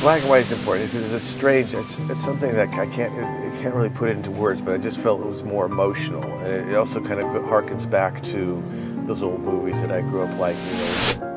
Black and white is important because it's a strange. It's, it's something that I can't It can't really put it into words, but I just felt it was more emotional, and it, also kind of harkens back to those old movies that I grew up liking. You know,